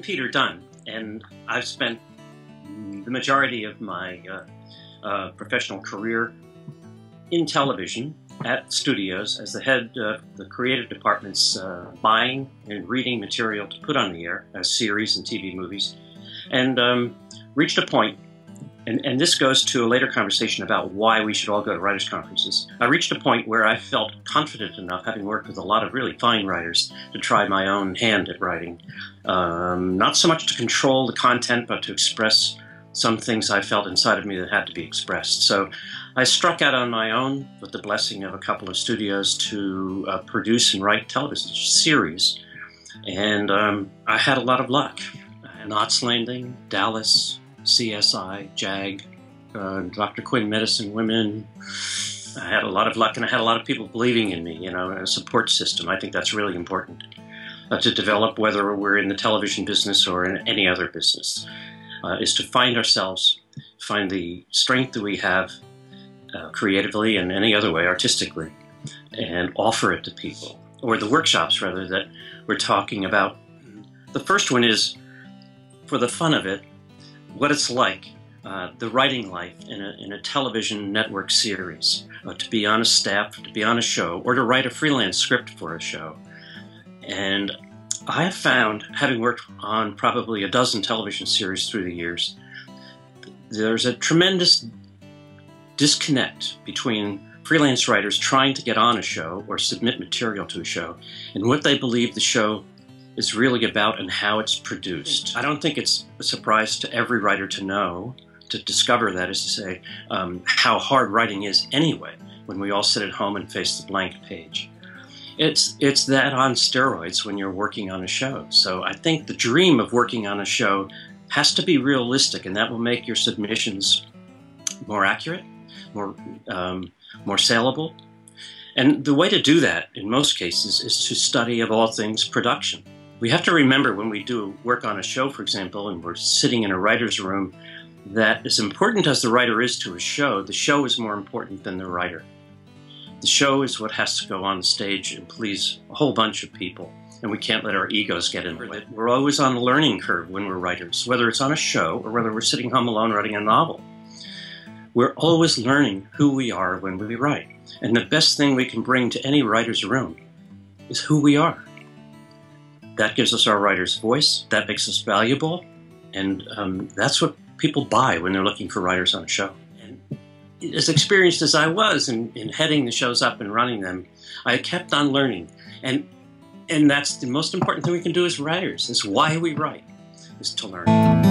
Peter Dunne, and I've spent the majority of my uh, uh, professional career in television at studios as the head of the creative department's uh, buying and reading material to put on the air as series and TV movies, and um, reached a point and, and this goes to a later conversation about why we should all go to writers' conferences. I reached a point where I felt confident enough, having worked with a lot of really fine writers, to try my own hand at writing. Um, not so much to control the content, but to express some things I felt inside of me that had to be expressed. So I struck out on my own with the blessing of a couple of studios to uh, produce and write television series. And um, I had a lot of luck. Knots Landing, Dallas, CSI, JAG, uh, Dr. Quinn Medicine Women. I had a lot of luck and I had a lot of people believing in me, you know, a support system. I think that's really important uh, to develop, whether we're in the television business or in any other business, uh, is to find ourselves, find the strength that we have uh, creatively and any other way, artistically, and offer it to people. Or the workshops, rather, that we're talking about. The first one is for the fun of it, what it's like, uh, the writing life in a, in a television network series, uh, to be on a staff, to be on a show, or to write a freelance script for a show. And I have found, having worked on probably a dozen television series through the years, there's a tremendous disconnect between freelance writers trying to get on a show or submit material to a show and what they believe the show is really about and how it's produced. I don't think it's a surprise to every writer to know, to discover that is to say, um, how hard writing is anyway, when we all sit at home and face the blank page. It's, it's that on steroids when you're working on a show. So I think the dream of working on a show has to be realistic, and that will make your submissions more accurate, more, um, more saleable. And the way to do that, in most cases, is to study, of all things, production. We have to remember when we do work on a show, for example, and we're sitting in a writer's room, that as important as the writer is to a show, the show is more important than the writer. The show is what has to go on the stage and please a whole bunch of people, and we can't let our egos get in the way. We're always on a learning curve when we're writers, whether it's on a show or whether we're sitting home alone writing a novel. We're always learning who we are when we write. And the best thing we can bring to any writer's room is who we are. That gives us our writer's voice. That makes us valuable. And um, that's what people buy when they're looking for writers on a show. And as experienced as I was in, in heading the shows up and running them, I kept on learning. And, and that's the most important thing we can do as writers, is why we write, is to learn.